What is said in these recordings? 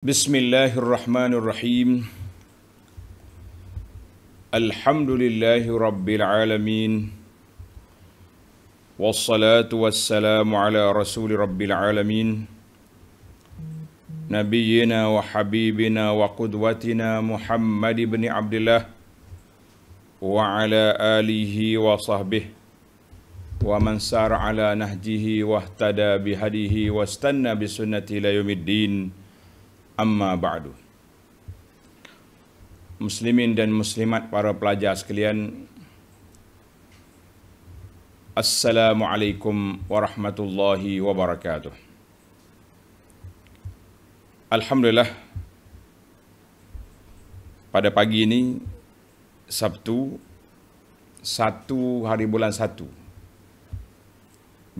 بسم الله الرحمن الرحيم. الحمد لله رب العالمين. والصلاة والسلام على رسول رب العالمين. نبينا وحبيبنا وقدوتنا محمد بن عبد الله وعلى آله وصحبه. ومن سار على نهجه واهتدى بهديه واستنى بسنته إلى يوم الدين. Amma ba'du. Muslimin dan muslimat para pelajar sekalian. Assalamualaikum warahmatullahi wabarakatuh. Alhamdulillah. Pada pagi ini Sabtu satu hari bulan satu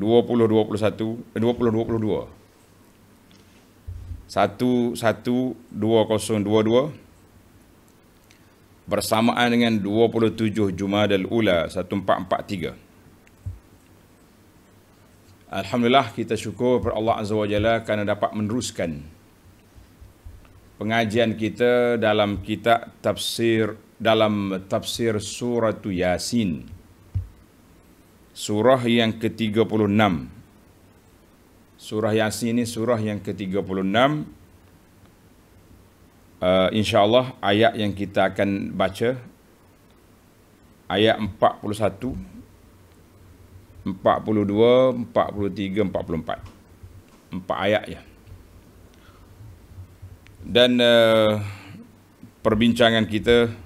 2021 2022 112022 bersamaan dengan 27 Jumadal Ula 1443. Alhamdulillah kita syukur kepada Allah Azza wa Jalla kerana dapat meneruskan pengajian kita dalam kitab tafsir dalam tafsir surah Yasin. Surah yang ke-36 Surah Yasin ini surah yang ke-36. Uh, InsyaAllah ayat yang kita akan baca. Ayat 41, 42, 43, 44. Empat ayat ya. Dan uh, perbincangan kita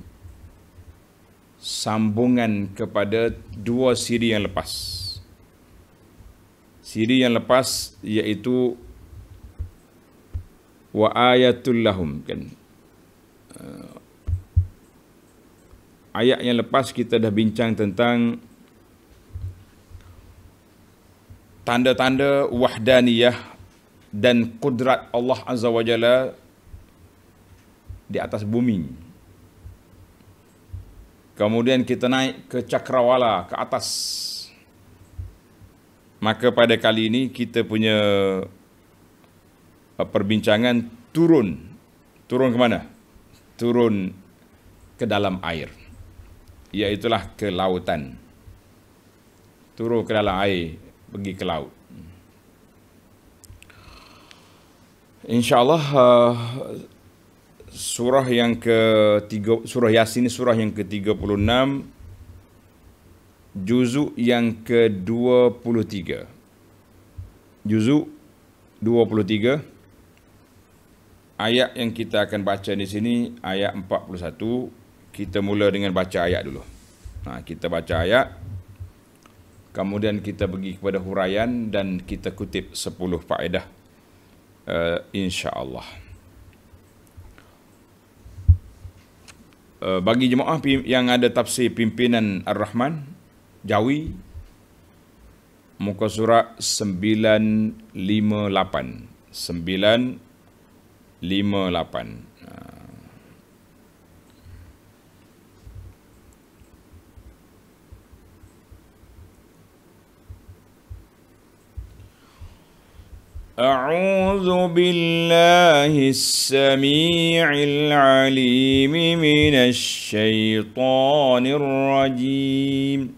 sambungan kepada dua siri yang lepas. Siri yang lepas iaitu wa ayatul lahum kan. Uh, ayat yang lepas kita dah bincang tentang tanda-tanda wahdaniyah dan kudrat Allah Azza wa Jalla di atas bumi. Kemudian kita naik ke cakrawala, ke atas Maka pada kali ini kita punya uh, perbincangan turun. Turun ke mana? Turun ke dalam air. Iaitulah ke lautan. Turun ke dalam air, pergi ke laut. InsyaAllah uh, surah yang ke tiga, surah Yasin surah yang ke-36 juzuk yang ke-23. Juzuk 23 ayat yang kita akan baca di sini ayat 41 kita mula dengan baca ayat dulu. Ha, kita baca ayat kemudian kita pergi kepada huraian dan kita kutip 10 faedah uh, insya-Allah. Uh, bagi jemaah yang ada tafsir pimpinan Ar-Rahman Jawi muka surat 958 958 أعوذ بالله السميع العليم من الشيطان الرجيم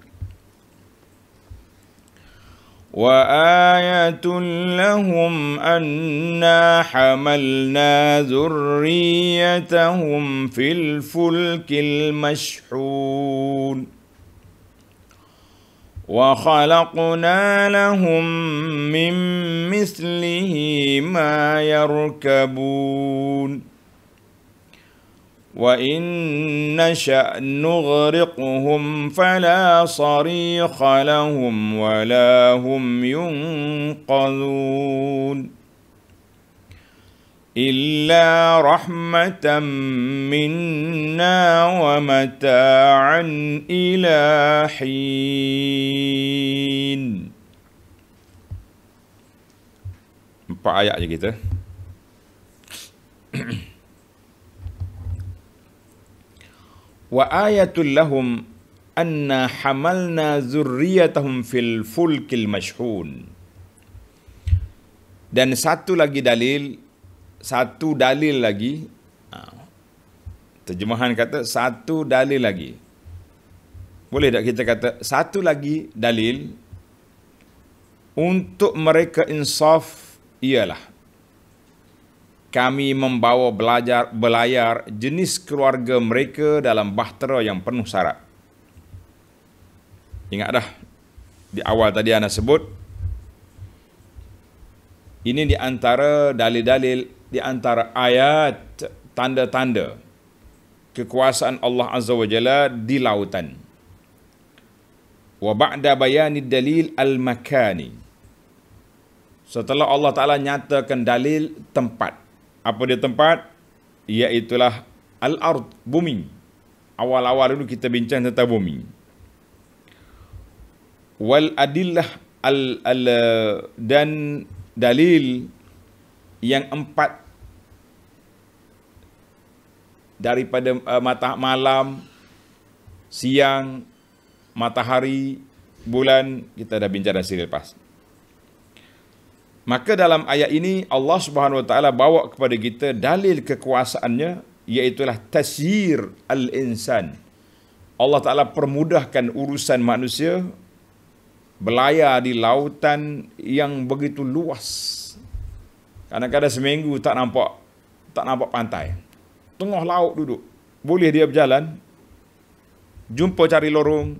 وآية لهم أنا حملنا ذريتهم في الفلك المشحون. وخلقنا لهم من مثله ما يركبون. وإن نشأ نغرقهم فلا صريخ لهم ولا هم ينقذون إلا رحمة منا ومتاعا إلى حين Empat ayat je kita. wa ayatul lahum anna hamalna zurriyatahum fil fulkil mashhun dan satu lagi dalil satu dalil lagi. Ha, terjemahan kata satu dalil lagi. Boleh tak kita kata satu lagi dalil untuk mereka insaf ialah kami membawa belajar belayar jenis keluarga mereka dalam bahtera yang penuh syarat. Ingat dah di awal tadi anda sebut ini di antara dalil-dalil di antara ayat tanda-tanda kekuasaan Allah Azza wa Jalla di lautan. Wa ba'da bayani dalil al-makani. Setelah Allah Ta'ala nyatakan dalil tempat. Apa dia tempat? Iaitulah al-ard, bumi. Awal-awal dulu kita bincang tentang bumi. Wal adillah al, al dan dalil yang empat daripada uh, mata malam, siang, matahari, bulan kita dah bincang dari lepas. Maka dalam ayat ini Allah Subhanahu Wa Taala bawa kepada kita dalil kekuasaannya iaitu tasyir al-insan. Allah Taala permudahkan urusan manusia belayar di lautan yang begitu luas. Kadang-kadang seminggu tak nampak tak nampak pantai. Tengah laut duduk. Boleh dia berjalan. Jumpa cari lorong.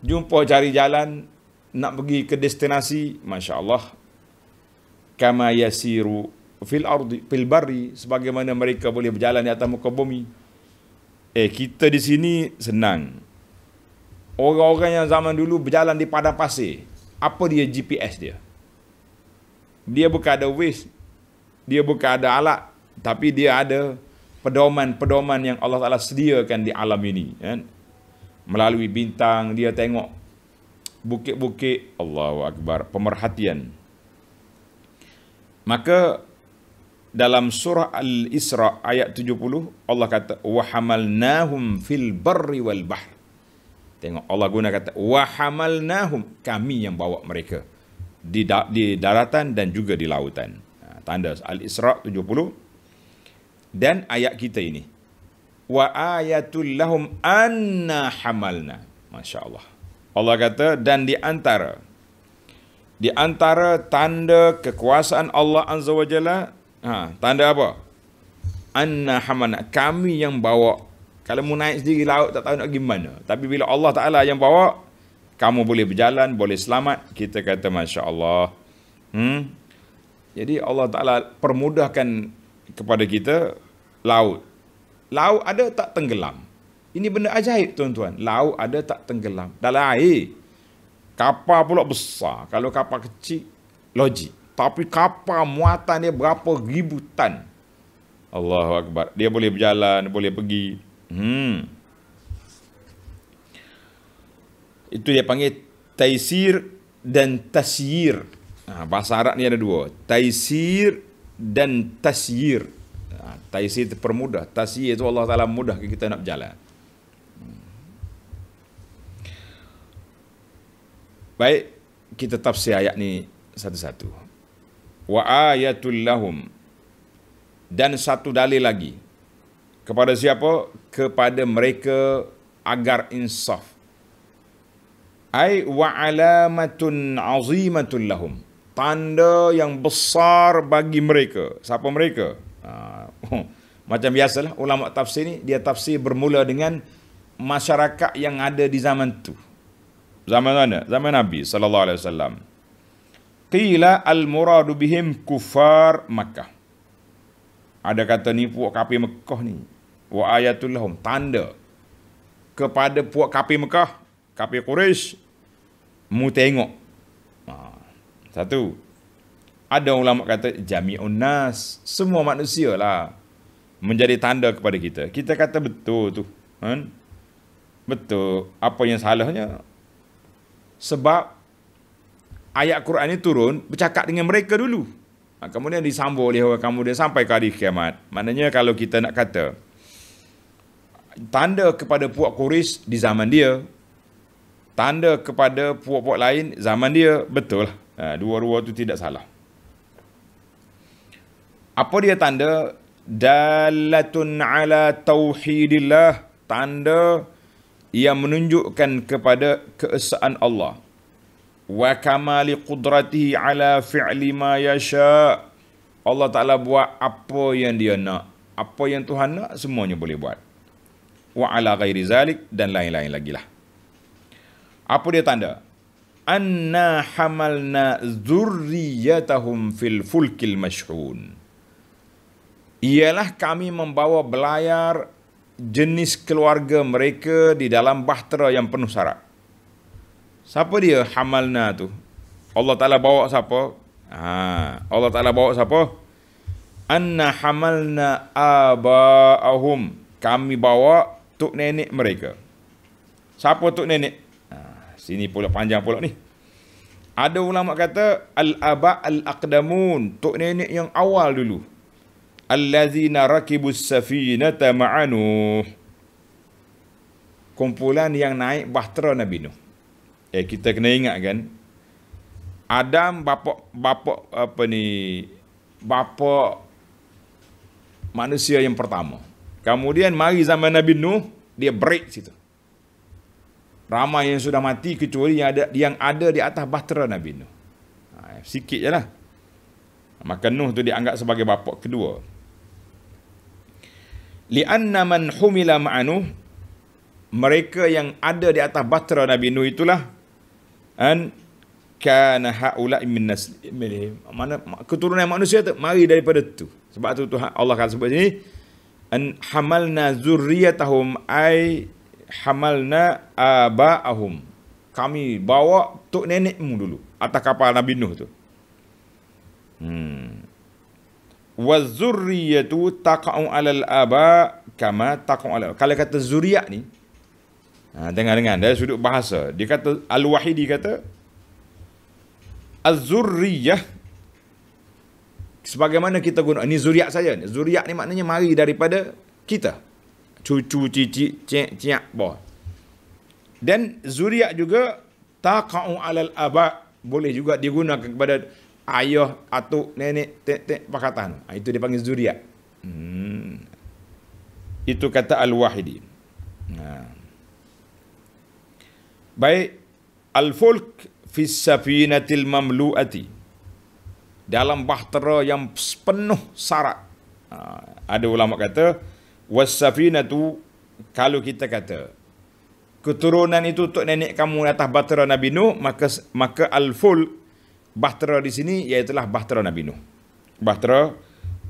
Jumpa cari jalan nak pergi ke destinasi, masya-Allah. Kama yasiru fil ardi fil barri sebagaimana mereka boleh berjalan di atas muka bumi. Eh kita di sini senang. Orang-orang yang zaman dulu berjalan di padang pasir. Apa dia GPS dia? Dia bukan ada Waze. Dia bukan ada alat. Tapi dia ada pedoman-pedoman yang Allah Ta'ala sediakan di alam ini. Kan? Melalui bintang, dia tengok bukit-bukit. Allahu Akbar. Pemerhatian. Maka dalam surah Al-Isra ayat 70 Allah kata wa hamalnahum fil barri wal bahr Tengok Allah guna kata wa hamalnahum kami yang bawa mereka di da- di daratan dan juga di lautan. Ha, tanda Al-Isra 70 dan ayat kita ini. Wa ayatul lahum anna hamalna. Masya-Allah. Allah kata dan di antara di antara tanda kekuasaan Allah Azza wa Jalla, ha, tanda apa? Anna hamalna kami yang bawa kalau mau naik sendiri laut tak tahu nak pergi mana. Tapi bila Allah Ta'ala yang bawa, kamu boleh berjalan, boleh selamat. Kita kata Masya Allah. Hmm? Jadi Allah Ta'ala permudahkan kepada kita laut. Laut ada tak tenggelam? Ini benda ajaib tuan-tuan. Laut ada tak tenggelam? Dalam air. Kapal pula besar. Kalau kapal kecil, logik. Tapi kapal muatan dia berapa ribu tan. Allahu Akbar. Dia boleh berjalan, boleh pergi. Hmm. Itu dia panggil taisir dan tasyir. Ha, bahasa Arab ni ada dua. Taisir dan tasyir. Ha, taisir itu permudah. Tasyir itu Allah Ta'ala mudah kita nak berjalan. Baik, kita tafsir ayat ni satu-satu. Wa ayatul lahum. Dan satu dalil lagi. Kepada siapa? Kepada mereka agar insaf. Ai wa alamatun azimatun lahum. Tanda yang besar bagi mereka. Siapa mereka? Ha, macam biasalah ulama tafsir ni dia tafsir bermula dengan masyarakat yang ada di zaman tu. Zaman mana? Zaman Nabi sallallahu alaihi wasallam. Qila al-muradu bihim kufar Makkah. Ada kata ni puak kafir Mekah ni wa ayatul lahum tanda kepada puak kafir Mekah, kafir Quraisy mu tengok. Ha, satu. Ada ulama kata jami'un nas, semua manusia lah menjadi tanda kepada kita. Kita kata betul tu. Kan? Betul. Apa yang salahnya? Sebab ayat Quran ini turun bercakap dengan mereka dulu. Ha, kemudian disambung oleh orang kemudian sampai ke hari kiamat. Maknanya kalau kita nak kata tanda kepada puak kuris di zaman dia tanda kepada puak-puak lain zaman dia betul ha, dua-dua tu tidak salah Apa dia tanda? Dalatun ala tauhidillah. Tanda yang menunjukkan kepada keesaan Allah. Wa kamali qudratihi ala fi'li ma yasha. Allah Ta'ala buat apa yang dia nak. Apa yang Tuhan nak, semuanya boleh buat. Wa ala ghairi zalik dan lain-lain lagi lah. Apa dia tanda? anna hamalna zurriyatahum fil fulkil mashhun ialah kami membawa belayar jenis keluarga mereka di dalam bahtera yang penuh syarat. Siapa dia? Hamalna tu. Allah Taala bawa siapa? Ha Allah Taala bawa siapa? Anna hamalna abaahum. Kami bawa tok nenek mereka. Siapa tok nenek? Sini pula panjang pula ni. Ada ulama kata al-aba al-aqdamun, tok nenek yang awal dulu. Allazina rakibus safinata ma'anu. Kumpulan yang naik bahtera Nabi Nuh. Eh kita kena ingat kan Adam bapa bapa apa ni bapa manusia yang pertama. Kemudian mari zaman Nabi Nuh dia break situ. Ramai yang sudah mati kecuali yang ada yang ada di atas bahtera Nabi Nuh. Ha, sikit je lah. Maka Nuh tu dianggap sebagai bapa kedua. Lianna man humila ma'anuh mereka yang ada di atas bahtera Nabi Nuh itulah an kana haula min nasl mana keturunan manusia tu mari daripada tu sebab tu Tuhan Allah kata sebut sini an hamalna zurriyatahum ai hamalna aba'ahum. Kami bawa tok nenekmu dulu atas kapal Nabi Nuh tu. Hmm. Wa zurriyatu taqa'u 'alal aba kama taqa'u 'alal. Kalau kata zuriat ni ha, dengar-dengar dari sudut bahasa, dia kata Al-Wahidi kata Az-zurriyah sebagaimana kita guna ini zuriat saja ni. Zuriat ni maknanya mari daripada kita cucu cicit cek ciak boh dan zuriat juga taqa'u alal aba boleh juga digunakan kepada ayah atuk nenek tek tek pakatan ha, itu dipanggil zuriat hmm. itu kata al-wahidi ha. baik al-fulk fi safinatil mamlu'ati dalam bahtera yang penuh syarat ha. ada ulama kata wasafinatu kalau kita kata keturunan itu untuk nenek kamu atas bahtera Nabi Nuh maka maka al-ful bahtera di sini iaitu bahtera Nabi Nuh. Bahtera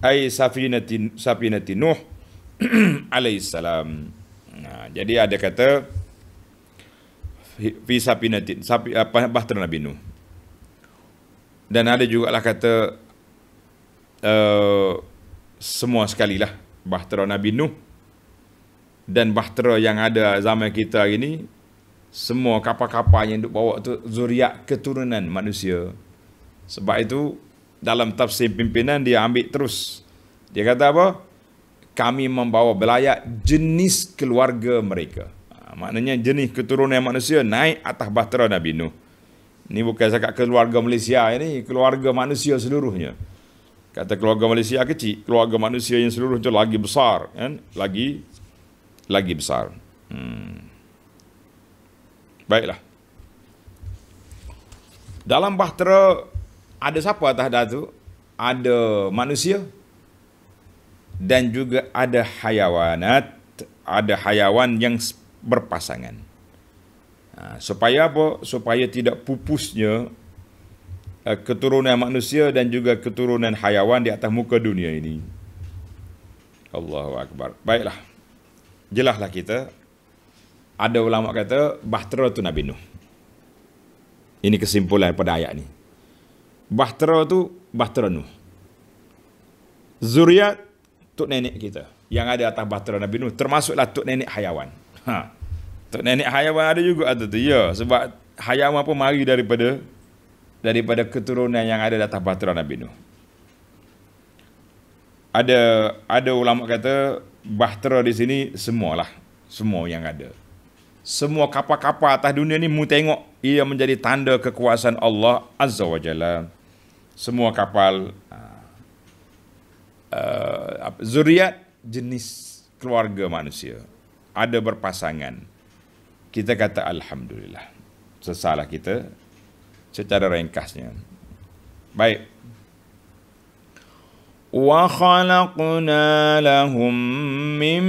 ai safinati safinati Nuh alaihi salam. Nah jadi ada kata fi safinati sapi apa bahtera Nabi Nuh. Dan ada juga lah kata uh, semua sekali lah bahtera Nabi Nuh. Dan bahtera yang ada zaman kita hari ini semua kapal-kapal yang duk bawa tu zuriat keturunan manusia sebab itu dalam tafsir pimpinan dia ambil terus dia kata apa kami membawa belayak jenis keluarga mereka ha, maknanya jenis keturunan manusia naik atas bahtera Nabi Nuh ini bukan zakat keluarga Malaysia ini keluarga manusia seluruhnya kata keluarga Malaysia kecil, keluarga manusia yang seluruh itu lagi besar, kan? Lagi lagi besar. Hmm. Baiklah. Dalam bahtera ada siapa atas dah tu? Ada manusia dan juga ada hayawanat, ada hayawan yang berpasangan. Ha, supaya apa? Supaya tidak pupusnya Eh, keturunan manusia dan juga keturunan hayawan di atas muka dunia ini. Allahu Akbar. Baiklah. Jelaslah kita. Ada ulama kata Bahtera tu Nabi Nuh. Ini kesimpulan pada ayat ni. Bahtera tu Bahtera Nuh. Zuriat tok nenek kita yang ada atas Bahtera Nabi Nuh termasuklah tok nenek hayawan. Ha. Tok nenek hayawan ada juga ada tu. Ya, sebab hayawan pun mari daripada daripada keturunan yang ada atas bahtera Nabi Nuh. Ada ada ulama kata bahtera di sini semualah, semua yang ada. Semua kapal-kapal atas dunia ni mu tengok ia menjadi tanda kekuasaan Allah Azza wa Jalla. Semua kapal ha. uh, zuriat jenis keluarga manusia ada berpasangan kita kata alhamdulillah sesalah kita secara ringkasnya baik khalaqna lahum min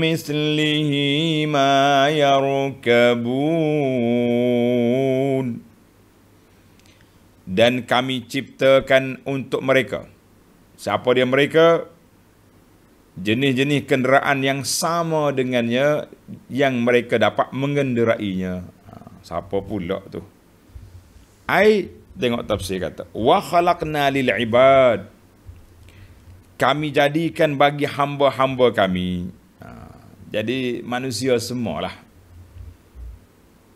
mislihi ma yarkabun dan kami ciptakan untuk mereka siapa dia mereka jenis-jenis kenderaan yang sama dengannya yang mereka dapat mengenderainya. Ha, siapa pula tu? Ai tengok tafsir kata, wa khalaqna lil ibad. Kami jadikan bagi hamba-hamba kami. Ha, jadi manusia semualah.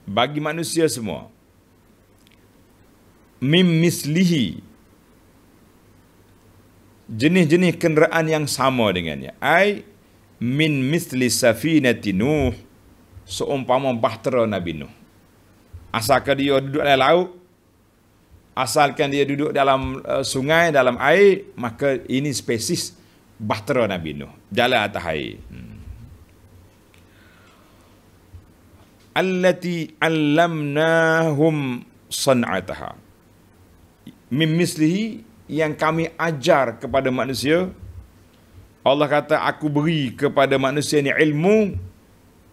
Bagi manusia semua. Mim mislihi jenis-jenis kenderaan yang sama dengannya. Ai min misli safinati Nuh seumpama bahtera Nabi Nuh. Asalkan dia duduk dalam laut, asalkan dia duduk dalam uh, sungai, dalam air, maka ini spesies bahtera Nabi Nuh. Jalan atas air. Hmm. Allati allamnahum san'ataha. Min mislihi yang kami ajar kepada manusia Allah kata aku beri kepada manusia ni ilmu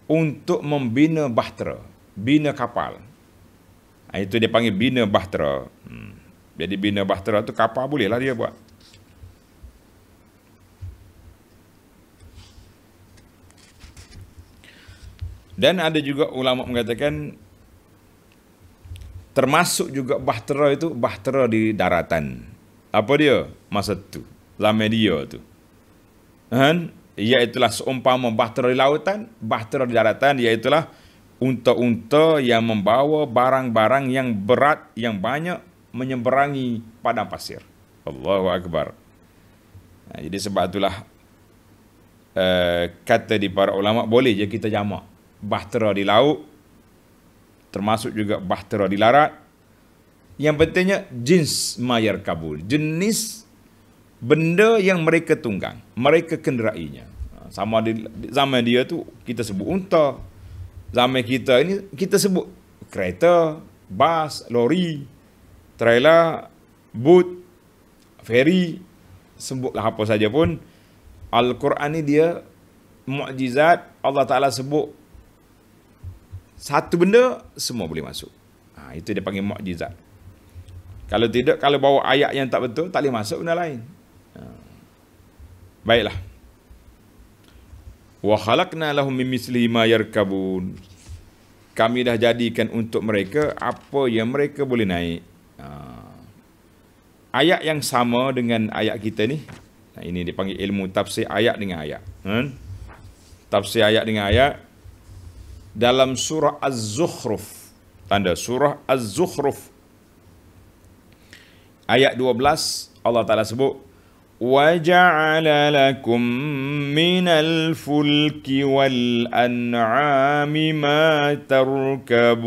untuk membina bahtera bina kapal ha, itu dia panggil bina bahtera. Jadi bina bahtera tu kapal bolehlah dia buat. Dan ada juga ulama mengatakan termasuk juga bahtera itu bahtera di daratan. Apa dia? Masa tu. Zaman dia tu. Kan? Iaitulah seumpama bahtera di lautan bahtera di daratan iaitulah unta-unta yang membawa barang-barang yang berat yang banyak menyeberangi padang pasir Allahu akbar nah, jadi sebab itulah uh, kata di para ulama boleh je kita jamak bahtera di laut termasuk juga bahtera di larat yang pentingnya jins mayar kabul. Jenis benda yang mereka tunggang. Mereka kenderainya. Ha, sama di zaman dia tu kita sebut unta. Zaman kita ini kita sebut kereta, bas, lori, trailer, boot, ferry, sebutlah apa saja pun. Al-Quran ni dia mukjizat Allah Taala sebut satu benda semua boleh masuk. Ha, itu dia panggil mukjizat. Kalau tidak, kalau bawa ayat yang tak betul, tak boleh masuk benda lain. Ha. Baiklah. Wa khalaqna lahum min misli ma yarkabun. Kami dah jadikan untuk mereka apa yang mereka boleh naik. Ha. Ayat yang sama dengan ayat kita ni. Nah, ini dipanggil ilmu tafsir ayat dengan ayat. Hmm? Tafsir ayat dengan ayat. Dalam surah Az-Zukhruf. Tanda surah Az-Zukhruf ayat 12 Allah Taala sebut lakum minal fulki wal an'ami ma tarkabun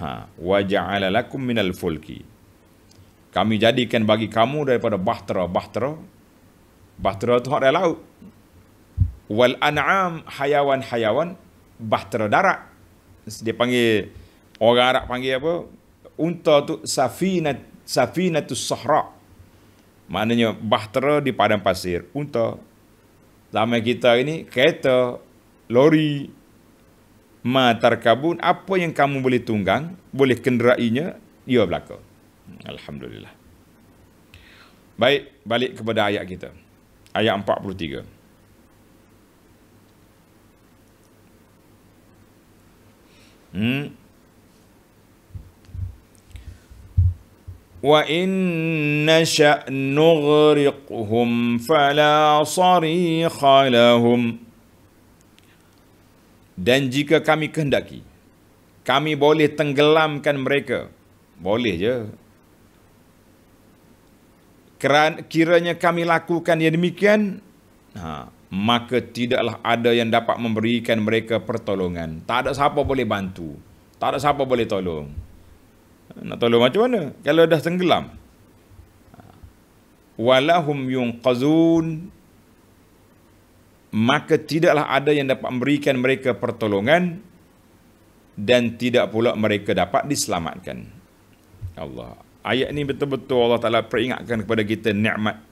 ha wa ja'ala lakum minal fulki. Kami jadikan bagi kamu daripada bahtera bahtera. Bahtera tu hak laut. Wal an'am hayawan-hayawan bahtera darat. Dia panggil orang Arab panggil apa? Unta tu safinat safinatus sahra. Maknanya bahtera di padang pasir. Unta. Zaman kita ini kereta lori matar kabun apa yang kamu boleh tunggang boleh kenderainya ia berlaku alhamdulillah baik balik kepada ayat kita ayat 43 hmm وإن نشأ نغرقهم فلا صريخ لهم dan jika kami kehendaki kami boleh tenggelamkan mereka. Boleh je. Kerana, kiranya kami lakukan yang demikian ha, maka tidaklah ada yang dapat memberikan mereka pertolongan. Tak ada siapa boleh bantu. Tak ada siapa boleh tolong. Nak tolong macam mana? Kalau dah tenggelam. walahum yunqazun maka tidaklah ada yang dapat memberikan mereka pertolongan dan tidak pula mereka dapat diselamatkan. Allah. Ayat ini betul-betul Allah Taala peringatkan kepada kita nikmat.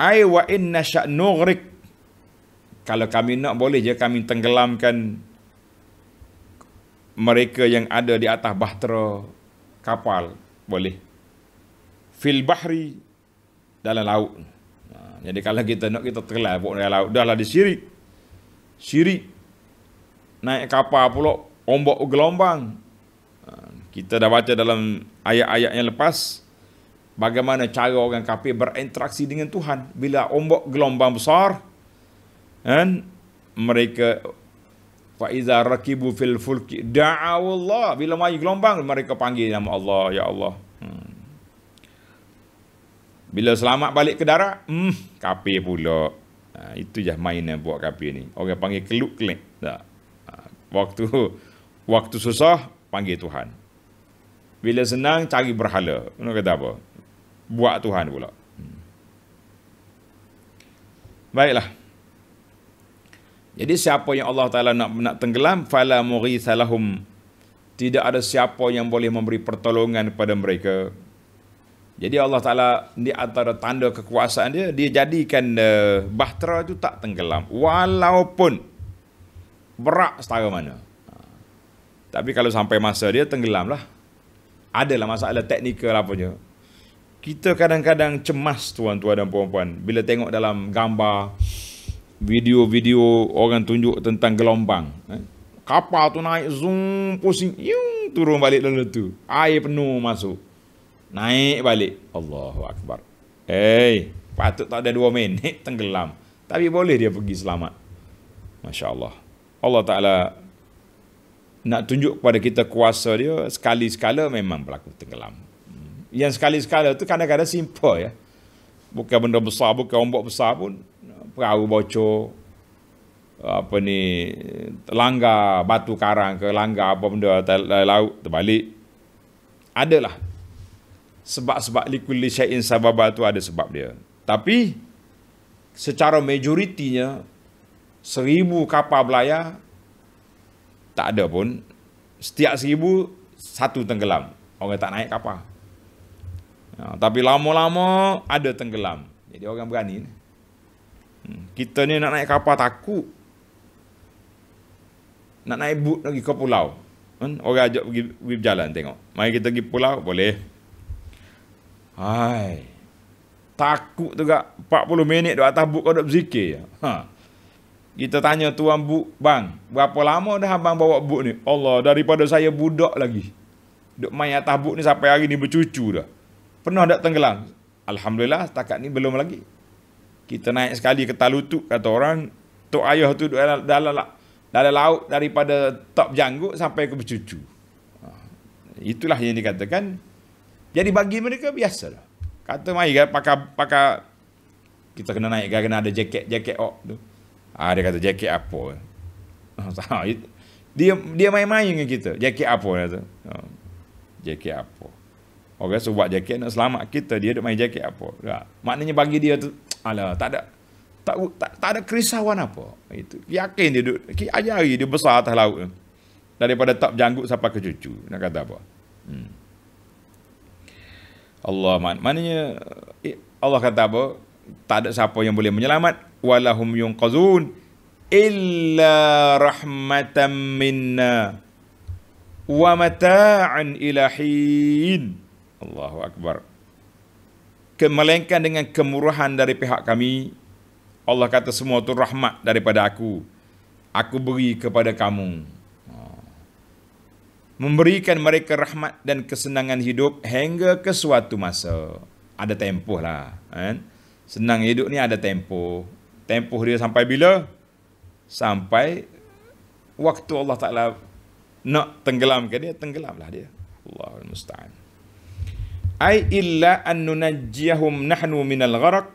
Ai wa inna sya'nughrik kalau kami nak boleh je kami tenggelamkan mereka yang ada di atas bahtera kapal boleh fil bahri dalam laut jadi kalau kita nak kita tenggelam pun dalam laut. Dah lah disirik sirik. Naik kapal pula ombak gelombang ha, kita dah baca dalam ayat-ayat yang lepas bagaimana cara orang kafir berinteraksi dengan Tuhan. Bila ombak gelombang besar dan mereka fa iza rakibu fil fulki da'u Allah bila mai gelombang mereka panggil nama Allah ya Allah. Bila selamat balik ke darat hmm kafir pula. Ha, itu je mainan buat kafir ni. Orang panggil keluk kelik tak. Ha, waktu waktu susah panggil Tuhan. Bila senang cari berhala. Mana kata apa? Buat Tuhan pula. Hmm. baiklah. Jadi siapa yang Allah Taala nak nak tenggelam fala mughitsalahum tidak ada siapa yang boleh memberi pertolongan kepada mereka. Jadi Allah Taala di antara tanda kekuasaan dia dia jadikan uh, bahtera itu tak tenggelam walaupun berat setara mana. Ha. Tapi kalau sampai masa dia tenggelam lah. Adalah masalah teknikal apa je. Kita kadang-kadang cemas tuan-tuan dan puan-puan bila tengok dalam gambar video-video orang tunjuk tentang gelombang. Eh. Kapal tu naik zoom pusing, yung, turun balik dalam tu. Air penuh masuk. Naik balik. Allahu Akbar. Eh, patut tak ada dua minit tenggelam. Tapi boleh dia pergi selamat. Masya Allah. Allah Ta'ala nak tunjuk kepada kita kuasa dia sekali-sekala memang berlaku tenggelam. Yang sekali-sekala tu kadang-kadang simple ya. Bukan benda besar, bukan ombak besar pun perahu bocor apa ni langgar batu karang ke langgar apa benda laut terbalik adalah sebab-sebab likulli syai'in sababa tu ada sebab dia tapi secara majoritinya seribu kapal belayar tak ada pun setiap seribu satu tenggelam orang tak naik kapal ha, tapi lama-lama ada tenggelam jadi orang berani ni Hmm. Kita ni nak naik kapal takut. Nak naik boot lagi ke pulau. Kan? Orang ajak pergi, pergi berjalan tengok. Mari kita pergi pulau, boleh. Hai. Takut kak. 40 minit duduk atas boot kau duduk berzikir. Ha. Kita tanya tuan bu, bang, berapa lama dah abang bawa boot ni? Allah, daripada saya budak lagi. Duk main atas boot ni sampai hari ni bercucu dah. Pernah tak tenggelam? Alhamdulillah, setakat ni belum lagi kita naik sekali ke talutuk kata orang tok ayah tu dalam dalam dalam laut daripada top janggut sampai ke bercucu. Ha, itulah yang dikatakan. Jadi bagi mereka biasa lah. Kata mai kan pakai pakai kita kena naik kena ada jaket jaket ok tu. Ah dia kata jaket apa? Ha, dia dia main-main dengan kita. Jaket apa dia tu? Ha, jaket apa? Orang rasa buat jaket nak selamat kita dia duk main jaket apa? Tak. Maknanya bagi dia tu Alah, tak ada tak, tak, tak ada kerisauan apa. Itu. Yakin dia duduk, ajari dia besar atas laut. Daripada tak janggut sampai ke cucu. Nak kata apa? Hmm. Allah man. Maknanya eh, Allah kata apa? Tak ada siapa yang boleh menyelamat. Walahum yunqazun illa rahmatan minna wa mata'an ilahin. Allahu Akbar melainkan dengan kemurahan dari pihak kami Allah kata semua itu rahmat daripada aku aku beri kepada kamu. Memberikan mereka rahmat dan kesenangan hidup hingga ke suatu masa. Ada tempoh lah kan? senang hidup ni ada tempoh. Tempoh dia sampai bila? Sampai waktu Allah Ta'ala nak tenggelamkan dia tenggelamlah dia. Allahul Musta'an. Ai illa an nunajjiyahum nahnu minal gharq.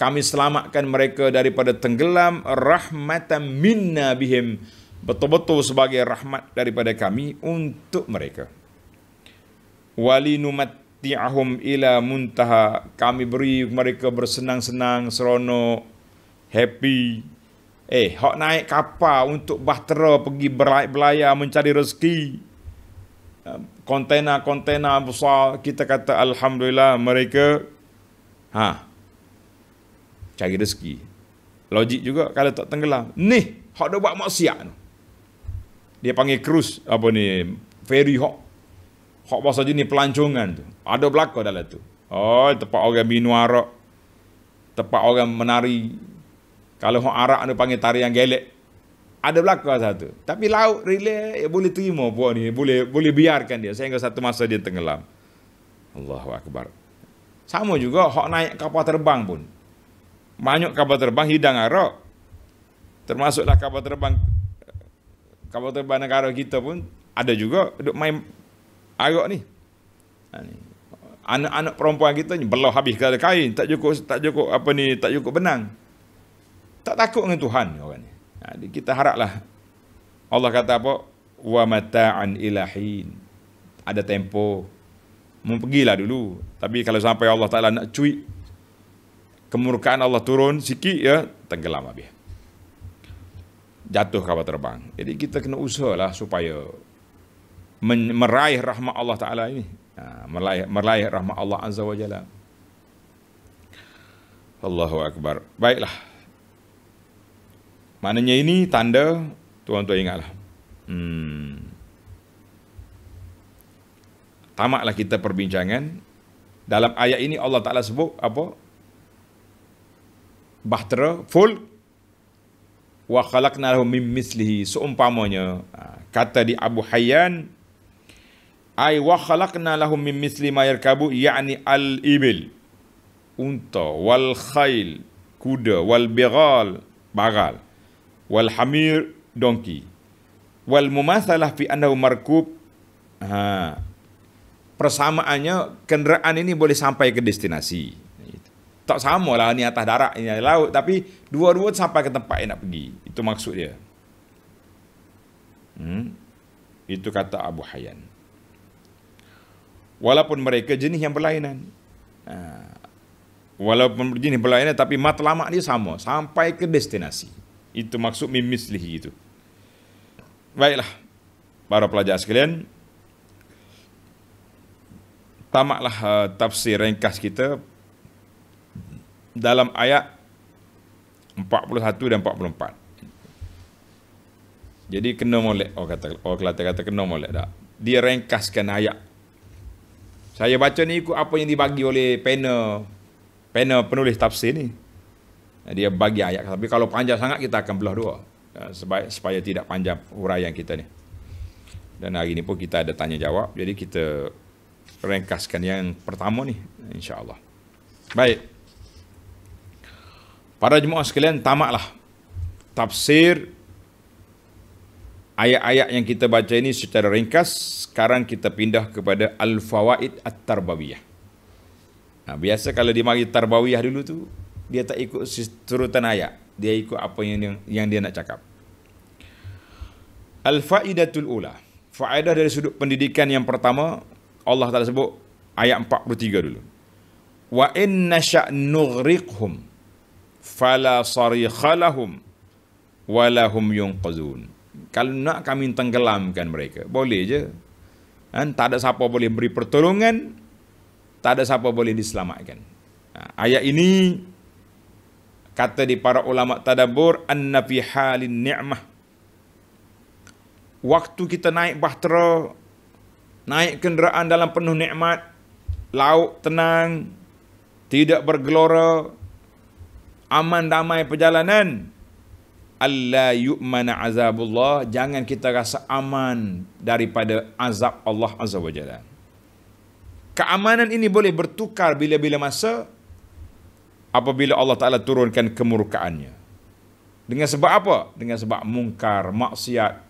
Kami selamatkan mereka daripada tenggelam rahmatan minna bihim betul-betul sebagai rahmat daripada kami untuk mereka. Walinumat numati'ahum ila muntaha. Kami beri mereka bersenang-senang seronok happy. Eh hak naik kapal untuk bahtera pergi berlayar mencari rezeki. Kontena-kontena besar kita kata alhamdulillah mereka ha cari rezeki. Logik juga kalau tak tenggelam. Ni hak dah buat maksiat dia panggil cruise apa ni ferry hak hak bahasa jenis pelancongan tu ada belaka dalam tu. Oh, tempat orang minum arak. Tempat orang menari. Kalau orang arak tu panggil tarian gelek. Ada belaka satu. Tapi laut relax, ya boleh terima buat ni. Boleh boleh biarkan dia. Sehingga satu masa dia tenggelam. Allahu Akbar. Sama juga hak naik kapal terbang pun. Banyak kapal terbang hidang arak. Termasuklah kapal terbang kapal terbang negara kita pun ada juga duk main arak ni. Ha, anak-anak perempuan kita ni belah habis kala kain tak cukup tak cukup apa ni tak cukup benang. Tak takut dengan Tuhan orang ni. Ha, kita haraplah Allah kata apa? Wa mata'an ilahin ada tempo. Mau pergilah dulu. Tapi kalau sampai Allah Taala nak cuit kemurkaan Allah turun sikit ya tenggelam habis jatuh kapal terbang jadi kita kena usahalah supaya meraih rahmat Allah Taala ini Ha, meraih, meraih rahmat Allah Azza wa Jalla. Allahu Akbar. Baiklah. Maknanya ini tanda, tuan-tuan ingatlah. Hmm. Tamaklah kita perbincangan. Dalam ayat ini Allah Ta'ala sebut apa? Bahtera, full. Wa khalaqna lahu min mislihi. Seumpamanya. Ha, kata di Abu Hayyan, ay wa khalaqna lahum min misli ma yarkabu ya'ni al ibil unta wal khail kuda wal bighal bagal wal hamir donkey wal mumathalah fi annahu markub ha persamaannya kenderaan ini boleh sampai ke destinasi tak sama lah ni atas darat ini laut tapi dua-dua sampai ke tempat yang nak pergi itu maksud dia hmm? itu kata Abu Hayyan walaupun mereka jenis yang berlainan. Ha. Walaupun jenis berlainan tapi matlamat dia sama sampai ke destinasi. Itu maksud mimislihi itu. Baiklah. Para pelajar sekalian, tamatlah uh, tafsir ringkas kita dalam ayat 41 dan 44. Jadi kena molek orang kata orang Kelantan kata kena molek dak. Dia ringkaskan ayat saya baca ni ikut apa yang dibagi oleh panel panel penulis tafsir ni. Dia bagi ayat tapi kalau panjang sangat kita akan belah dua. Ya, supaya, supaya tidak panjang huraian kita ni. Dan hari ni pun kita ada tanya jawab. Jadi kita ringkaskan yang pertama ni insya-Allah. Baik. Para jemaah sekalian tamaklah tafsir ayat-ayat yang kita baca ini secara ringkas. Sekarang kita pindah kepada al-fawaid at-tarbawiyah. Nah, biasa kalau dia mari tarbawiyah dulu tu dia tak ikut surutan ayat. Dia ikut apa yang yang dia nak cakap. Al-faidatul ula. Faedah dari sudut pendidikan yang pertama Allah Taala sebut ayat 43 dulu. Wa inna sya'nughriqhum fala sarikhalahum walahum yunqazun kalau nak kami tenggelamkan mereka boleh je. Kan? Tak ada siapa boleh beri pertolongan tak ada siapa boleh diselamatkan. Ha, ayat ini kata di para ulama tadabbur anna fi halin ni'mah. Waktu kita naik bahtera naik kenderaan dalam penuh nikmat laut tenang tidak bergelora aman damai perjalanan. Alla yu'mana azabullah. Jangan kita rasa aman daripada azab Allah azza wajalla keamanan ini boleh bertukar bila-bila masa apabila Allah taala turunkan kemurkaannya. Dengan sebab apa? Dengan sebab mungkar maksiat.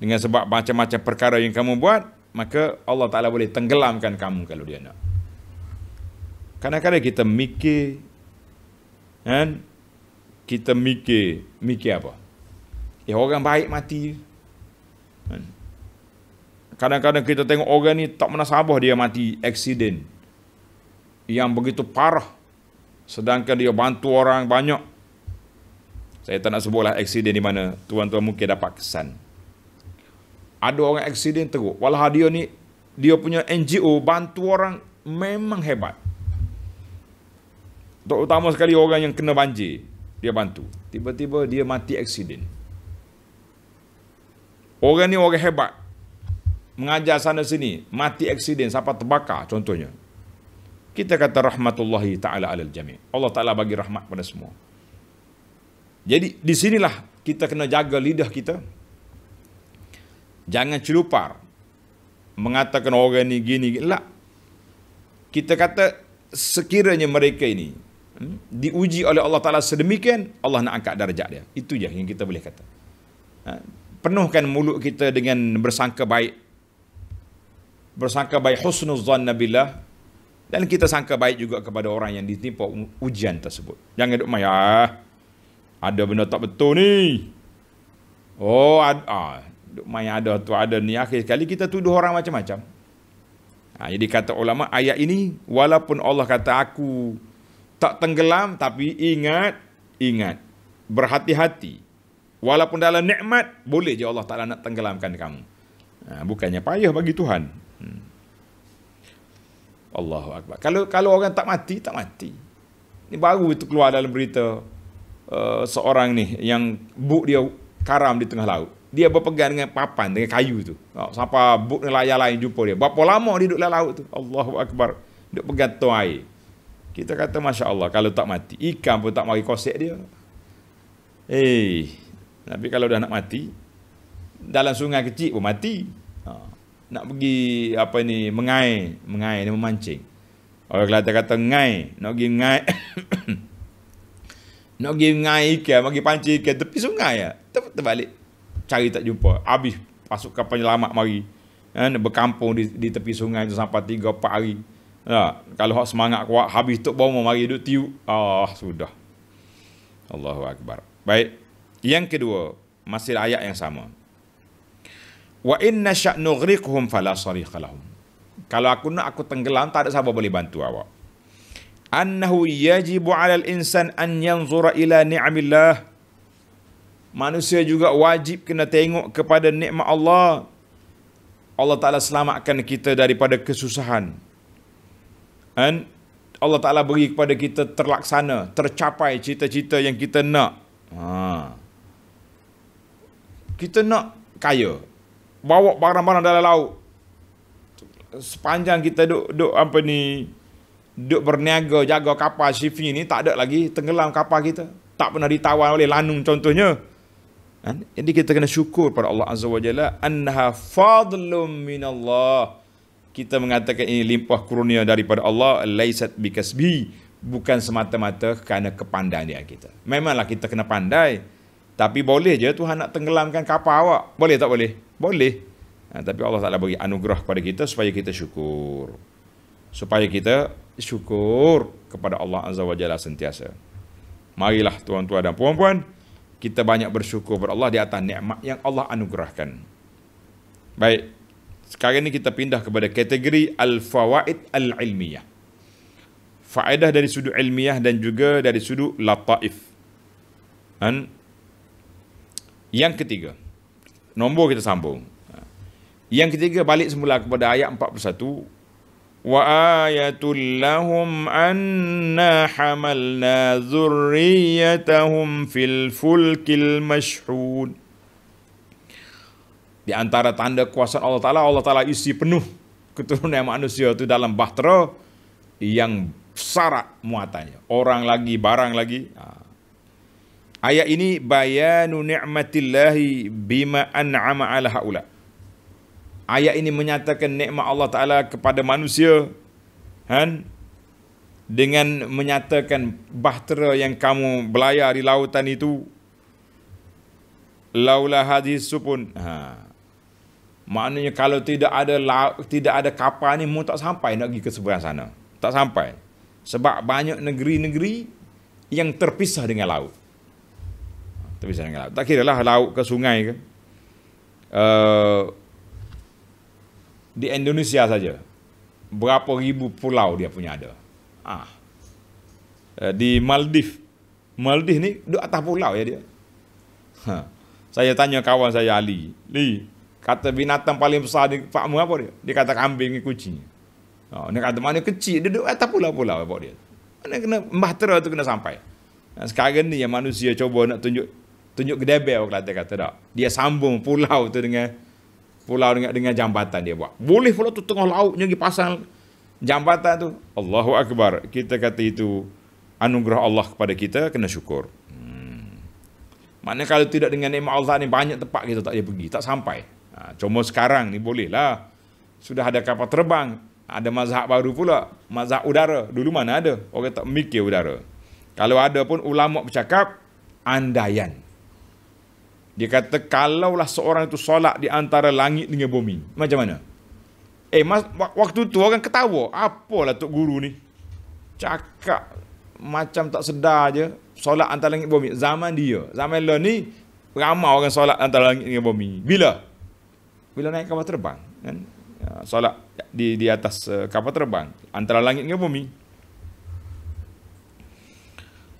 Dengan sebab macam-macam perkara yang kamu buat maka Allah taala boleh tenggelamkan kamu kalau dia nak. Kadang-kadang kita mikir kan kita mikir mikir apa? Ya orang baik mati. Kan? kadang-kadang kita tengok orang ni tak menasabah dia mati aksiden yang begitu parah sedangkan dia bantu orang banyak saya tak nak sebutlah aksiden di mana tuan-tuan mungkin dapat kesan ada orang aksiden teruk walau dia ni dia punya NGO bantu orang memang hebat terutama sekali orang yang kena banjir dia bantu. Tiba-tiba dia mati aksiden. Orang ni orang hebat. Mengajar sana sini mati aksiden sampai terbakar contohnya. Kita kata rahmatullahi ta'ala alal jami' Allah Ta'ala bagi rahmat pada semua. Jadi di sinilah kita kena jaga lidah kita. Jangan celupar. Mengatakan orang ni gini. Lah. Kita kata sekiranya mereka ini diuji oleh Allah Ta'ala sedemikian Allah nak angkat darjat dia itu je yang kita boleh kata ha, penuhkan mulut kita dengan bersangka baik bersangka baik husnuzan nabilah dan kita sangka baik juga kepada orang yang ditimpa ujian tersebut. Jangan duk maya. Ah, ada benda tak betul ni. Oh, ada. Ah, duk maya ada tu ada ni. Akhir sekali kita tuduh orang macam-macam. Ha, jadi kata ulama ayat ini walaupun Allah kata aku tak tenggelam tapi ingat ingat berhati-hati walaupun dalam nikmat boleh je Allah Taala nak tenggelamkan kamu. Ha, bukannya payah bagi Tuhan. Hmm. Allahu Akbar. Kalau kalau orang tak mati, tak mati. Ini baru itu keluar dalam berita uh, seorang ni yang buk dia karam di tengah laut. Dia berpegang dengan papan, dengan kayu tu. Oh, sampai buk nelayan lain jumpa dia. Berapa lama dia duduk dalam laut tu? Allahu Akbar. Duduk pegang tu air. Kita kata Masya Allah, kalau tak mati. Ikan pun tak mari kosek dia. Eh, tapi kalau dah nak mati, dalam sungai kecil pun mati. Nak pergi apa ni mengai mengai ni memancing. Orang Kelantan kata ngai. Nak pergi ngai nak pergi ngai ikan bagi pancing ikan tepi sungai ya. Terbalik. Cari tak jumpa. Habis pasukan penyelamat mari. Kan berkampung di, di tepi sungai tu sampai 3 4 hari ya, kalau hak semangat kuat habis tok bomo mari duk tiup ah sudah Allahu akbar baik yang kedua masih ayat yang sama Wa inna sya' nughriqhum fala sariqa lahum. Kalau aku nak aku tenggelam tak ada siapa boleh bantu awak. Annahu yajibu 'alal insan an yanzura ila ni'amillah. Manusia juga wajib kena tengok kepada nikmat Allah. Allah Taala selamatkan kita daripada kesusahan. Dan Allah Taala beri kepada kita terlaksana, tercapai cita-cita yang kita nak. Ha. Kita nak kaya, bawa barang-barang dalam laut. Sepanjang kita duk duk apa ni duk berniaga jaga kapal shipping ni tak ada lagi tenggelam kapal kita. Tak pernah ditawan oleh lanung contohnya. Kan jadi kita kena syukur pada Allah azza wajalla annaha fadlum minallah kita mengatakan ini limpah kurnia daripada Allah laisat bikasbi bukan semata-mata kerana kepandaian kita memanglah kita kena pandai tapi boleh je Tuhan nak tenggelamkan kapal awak boleh tak boleh boleh. Ha, tapi Allah Ta'ala bagi anugerah kepada kita supaya kita syukur. Supaya kita syukur kepada Allah Azza wa Jalla sentiasa. Marilah tuan-tuan dan puan-puan, kita banyak bersyukur kepada Allah di atas nikmat yang Allah anugerahkan. Baik. Sekarang ini kita pindah kepada kategori al-fawaid al-ilmiyah. Faedah dari sudut ilmiah dan juga dari sudut lataif. Dan yang ketiga, Nombor kita sambung. Yang ketiga balik semula kepada ayat 41. Wa ayatul lahum anna hamalna zurriyatahum fil fulkil mashhud. Di antara tanda kuasa Allah Ta'ala, Allah Ta'ala isi penuh keturunan manusia itu dalam bahtera yang sarak muatannya. Orang lagi, barang lagi. Ha. Ayat ini bayanu ni'matillahi bima an'ama ala haula. Ayat ini menyatakan nikmat Allah Taala kepada manusia kan dengan menyatakan bahtera yang kamu belayar di lautan itu laula hadis supun ha maknanya kalau tidak ada tidak ada kapal ni mu tak sampai nak pergi ke seberang sana tak sampai sebab banyak negeri-negeri yang terpisah dengan laut terpisah dengan laut. Tak kira lah laut ke sungai ke. Uh, di Indonesia saja berapa ribu pulau dia punya ada. Ah. Uh, di Maldives. Maldives ni duduk atas pulau ya dia. Ha. Saya tanya kawan saya Ali, "Li, kata binatang paling besar di Pakmu apa dia?" Dia kata kambing ni kucing. Oh, dia kata mana kecil dia duduk atas pulau-pulau apa dia. Mana kena bahtera tu kena sampai. Nah, sekarang ni yang manusia cuba nak tunjuk tunjuk gedebel orang Kelantan kata tak. Dia sambung pulau tu dengan pulau dengan dengan jambatan dia buat. Boleh pulau tu tengah lautnya pergi pasang jambatan tu. Allahu akbar. Kita kata itu anugerah Allah kepada kita kena syukur. Hmm. Mana kalau tidak dengan nikmat Allah ni banyak tempat kita tak boleh pergi, tak sampai. Ha, cuma sekarang ni boleh lah. Sudah ada kapal terbang, ada mazhab baru pula, mazhab udara. Dulu mana ada? Orang tak mikir udara. Kalau ada pun ulama bercakap andaian. Dia kata kalaulah seorang itu solat di antara langit dengan bumi. Macam mana? Eh mas, waktu tu orang ketawa. Apalah tok guru ni? Cakap macam tak sedar je solat antara langit bumi. Zaman dia. Zaman lo ni ramai orang solat antara langit dengan bumi. Bila? Bila naik kapal terbang. Kan? Ya, solat di di atas uh, kapal terbang antara langit dengan bumi.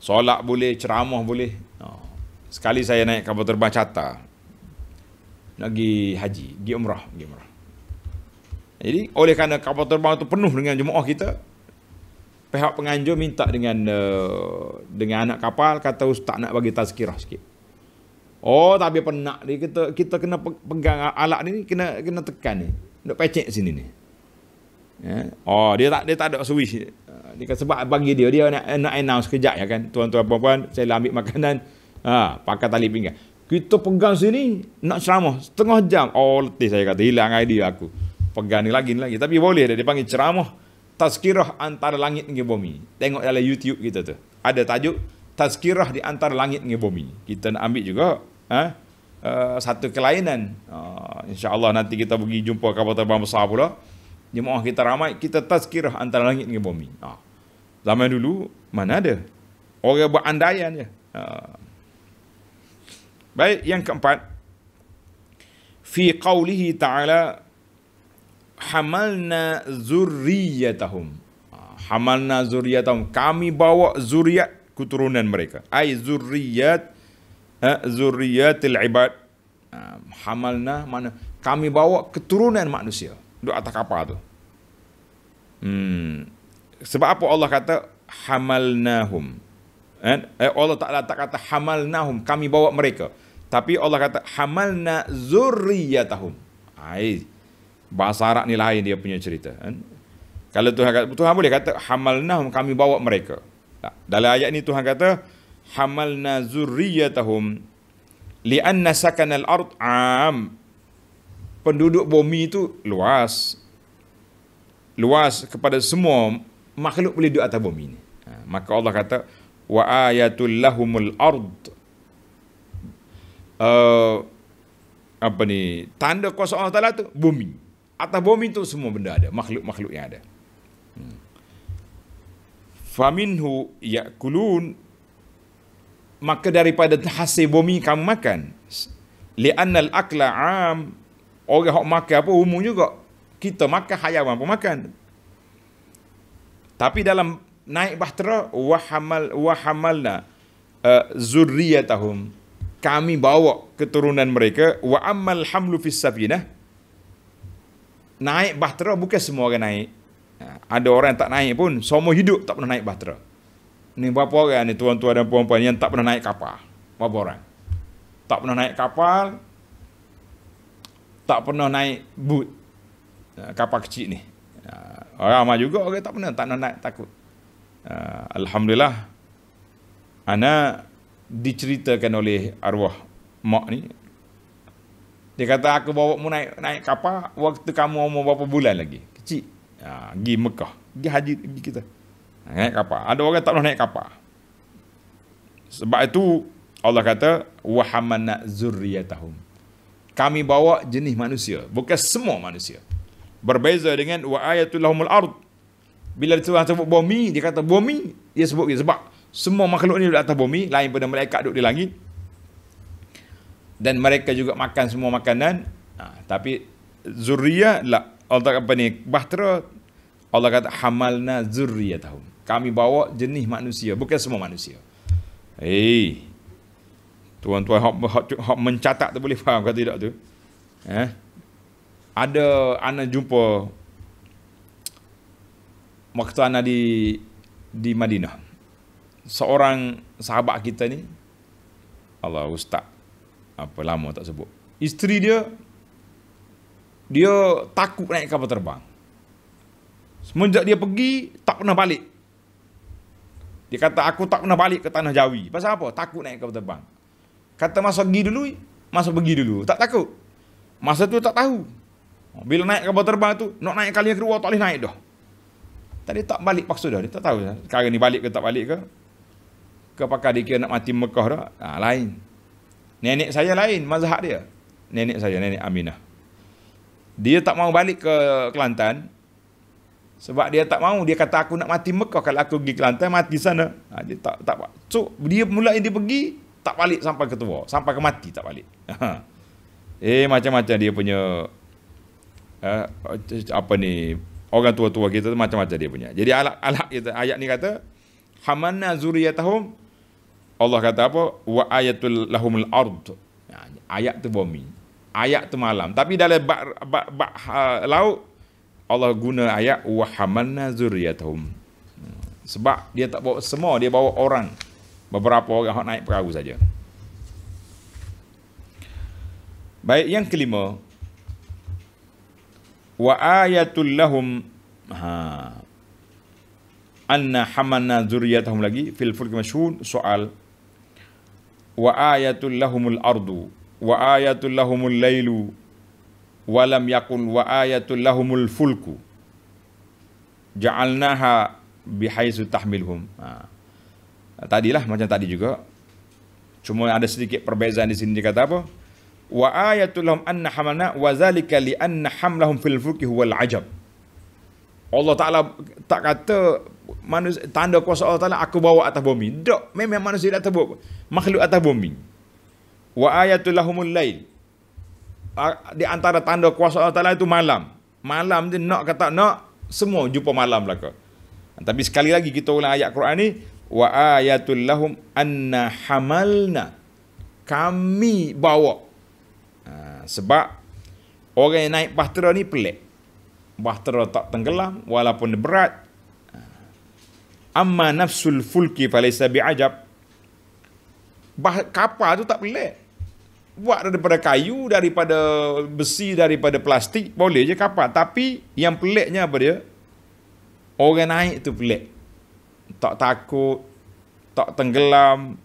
Solat boleh, ceramah boleh. Oh. Sekali saya naik kapal terbang cata. Nak pergi haji, pergi umrah, pergi umrah. Jadi oleh kerana kapal terbang itu penuh dengan jemaah kita, pihak penganjur minta dengan uh, dengan anak kapal kata ustaz nak bagi tazkirah sikit. Oh, tapi penak ni kita kita kena pegang alat ni kena kena tekan ni. Nak pecek sini ni. Ya. Oh, dia tak dia tak ada switch. Dia kata sebab bagi dia dia nak nak announce kejap ya kan. Tuan-tuan puan-puan, saya ambil makanan Ha, pakai tali pinggang. Kita pegang sini nak ceramah setengah jam. Oh, letih saya kata hilang idea aku. Pegang ni lagi ni lagi. Tapi boleh dia dipanggil ceramah tazkirah antara langit dengan bumi. Tengok dalam YouTube kita tu. Ada tajuk tazkirah di antara langit dengan bumi. Kita nak ambil juga uh, satu kelainan. Uh, InsyaAllah nanti kita pergi jumpa kapal terbang besar pula. Jemaah kita ramai, kita tazkirah antara langit dengan bumi. Uh. Zaman dulu, mana ada? Orang buat andaian je. Uh. Baik, yang keempat. Fi qawlihi ta'ala hamalna zurriyatahum. Ah, hamalna zurriyatahum. Kami bawa zuriat keturunan mereka. Ai zurriyat ha, zurriyatil ibad. Ah, hamalna mana? Kami bawa keturunan manusia. Duduk atas kapal tu. Hmm. Sebab apa Allah kata hamalnahum? Eh, Allah Ta'ala tak kata hamalnahum, kami bawa mereka. Tapi Allah kata hamalna zurriyatahum. Ai. Bahasa Arab ni lain dia punya cerita. Kan? Kalau Tuhan kata, Tuhan boleh kata hamalnahum kami bawa mereka. Tak. Dalam ayat ni Tuhan kata hamalna zurriyatahum li'anna sakanal ard am. Penduduk bumi itu luas. Luas kepada semua makhluk boleh duduk atas bumi ni. Ha, maka Allah kata wa ayatul lahumul ard uh, apa ni tanda kuasa Allah Taala tu bumi atas bumi tu semua benda ada makhluk-makhluk yang ada hmm. faminhu yakulun maka daripada hasil bumi kamu makan. Li'annal akla am. Orang hok makan apa umum juga. Kita makan hayawan pun makan. Tapi dalam naik bahtera wa hamal wa hamalna uh, zurriyatahum. Kami bawa keturunan mereka. Wa ammal hamlu fis safinah naik bahtera bukan semua orang naik. Ha, ada orang yang tak naik pun semua hidup tak pernah naik bahtera ni berapa orang ni tuan-tuan dan puan-puan yang tak pernah naik kapal? Berapa orang? Tak pernah naik kapal tak pernah naik boot ha, kapal kecil ni. Orang ramai juga orang tak pernah tak pernah naik takut. Uh, Alhamdulillah Anak diceritakan oleh arwah mak ni. Dia kata aku bawa mu naik naik kapal waktu kamu umur berapa bulan lagi? Kecil. Ha, pergi Mekah pergi haji pergi kita naik kapal. Ada orang tak pernah naik kapal. Sebab itu Allah kata wahamana zurriyatahum. Kami bawa jenis manusia bukan semua manusia. Berbeza dengan wa ayatul lahumul ard. Bila Tuhan sebut bumi, dia kata bumi, dia sebut dia sebab semua makhluk ni duduk atas bumi, lain pada mereka duduk di langit. Dan mereka juga makan semua makanan. Ha, tapi zuriyah lah Allah apa ni bahtera. Allah kata hamalna zurriyatahum kami bawa jenis manusia bukan semua manusia. Hey tuan-tuan hak, hak, hak mencatat tu boleh faham ke tidak tu? Eh? Ada ana jumpa waktu ana di di Madinah. Seorang sahabat kita ni Allah ustaz apa lama tak sebut. Isteri dia dia takut naik kapal terbang. Semenjak dia pergi tak pernah balik dia kata aku tak pernah balik ke tanah Jawi. Pasal apa? Takut naik kapal terbang. Kata masa pergi dulu masa pergi dulu. Tak takut. Masa tu tak tahu. Bila naik kapal terbang tu nak naik kali yang kedua tak boleh naik dah. Tadi tak balik paksa dah. Dia tak tahu sekarang ni balik ke tak balik ke. Ke pakar dia kira nak mati Mekah dah? Ha, lain. Nenek saya lain mazhab dia. Nenek saya, nenek Aminah. Dia tak mau balik ke Kelantan. Sebab dia tak mau, dia kata aku nak mati Mekah kalau aku pergi Kelantan mati sana. Ha, dia tak tak so dia mula dia pergi tak balik sampai ke tua, sampai ke mati tak balik. Ha. eh macam-macam dia punya eh, apa ni orang tua-tua kita macam-macam dia punya. Jadi alat-alat kita ayat ni kata hamanna zuriyatahum Allah kata apa? Wa ayatul lahumul ard. Ya, ayat tu bumi. Ayat tu malam. Tapi dalam bak, bak, bak ha, laut, Allah guna ayat wa hamanna zurriyatahum. Sebab dia tak bawa semua, dia bawa orang. Beberapa orang yang naik perahu saja. Baik, yang kelima. Wa ayatul lahum ha, anna hamanna zurriyatahum lagi fil fulk mashhun soal wa ayatul lahumul ardu wa ayatul lahumul lailu wa lam yakun wa ayatul lahumul fulku ja'alnaha bihaisu tahmilhum ha. tadilah macam tadi juga cuma ada sedikit perbezaan di sini dia kata apa wa ayatul lahum anna hamalna wa zalika li anna hamlahum fil fulki huwal ajab Allah Ta'ala tak kata manusia, tanda kuasa Allah Ta'ala aku bawa atas bumi. Tak, memang manusia dah terbuk. Makhluk atas bumi. Wa ayatul lahumul lail. Di antara tanda kuasa Allah Ta'ala itu malam. Malam dia nak kata nak, semua jumpa malam belaka. Tapi sekali lagi kita ulang ayat Quran ni. Wa ayatul lahum anna hamalna. Kami bawa. Ha, sebab orang yang naik bahtera ni pelik bahtera tak tenggelam walaupun berat amma nafsul fulki falaysa bi'ajab bah, kapal tu tak pelik buat daripada kayu daripada besi daripada plastik boleh je kapal tapi yang peliknya apa dia? Orang naik tu pelik. Tak takut tak tenggelam.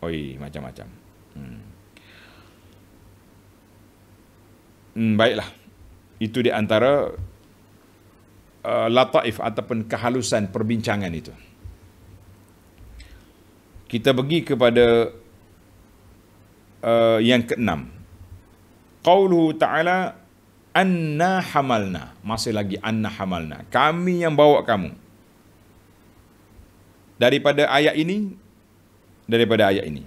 Oi macam-macam. Hmm. Hmm, baiklah. Itu di antara uh, lataif ataupun kehalusan perbincangan itu. Kita pergi kepada uh, yang keenam. Qauluhu ta'ala anna hamalna. Masih lagi anna hamalna. Kami yang bawa kamu. Daripada ayat ini daripada ayat ini.